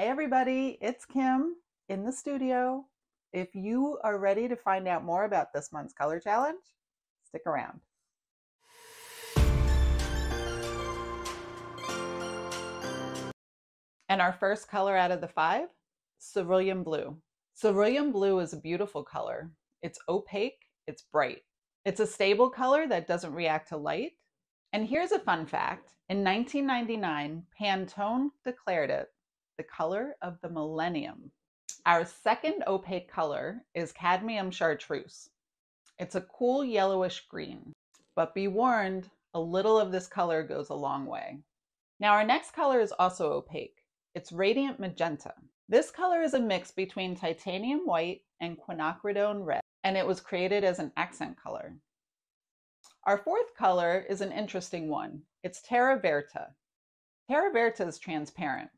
Hey everybody, it's Kym in the studio. If you are ready to find out more about this month's color challenge, stick around. And our first color out of the five, cerulean blue. Cerulean blue is a beautiful color. It's opaque, it's bright. It's a stable color that doesn't react to light. And here's a fun fact. In 1999, Pantone declared it the color of the millennium. Our second opaque color is cadmium chartreuse. It's a cool yellowish green, but be warned, a little of this color goes a long way. Now our next color is also opaque. It's radiant magenta. This color is a mix between titanium white and quinacridone red, and it was created as an accent color. Our fourth color is an interesting one. It's Terra Verte. Terra Verte is transparent.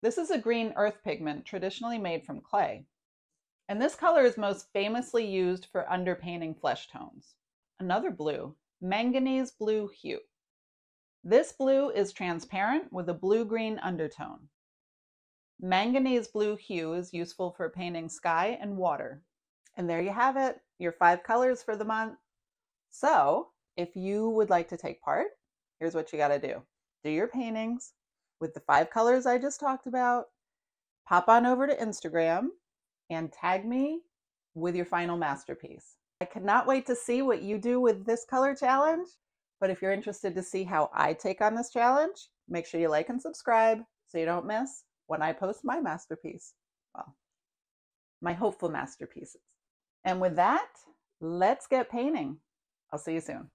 This is a green earth pigment traditionally made from clay. And this color is most famously used for underpainting flesh tones. Another blue, manganese blue hue. This blue is transparent with a blue-green undertone. Manganese blue hue is useful for painting sky and water. And there you have it, your five colors for the month. So if you would like to take part, here's what you gotta do. Do your paintings, with the five colors I just talked about, pop on over to Instagram and tag me with your final masterpiece. I cannot wait to see what you do with this color challenge. But if you're interested to see how I take on this challenge, make sure you like and subscribe so you don't miss when I post my masterpiece. Well, my hopeful masterpieces. And with that, let's get painting. I'll see you soon.